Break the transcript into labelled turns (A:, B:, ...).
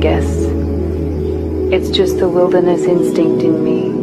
A: guess. It's just the wilderness instinct in me.